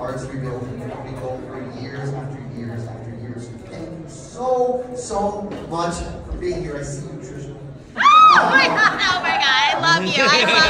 arts we go for years after years after years. Thank you so, so much for being here. I see you, Trisha. Oh my god, oh my god, I love you. I love you